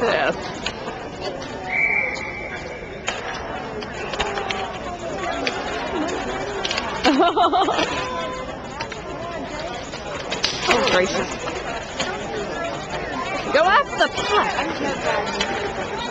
Yes. oh, gracious. Go off the puck.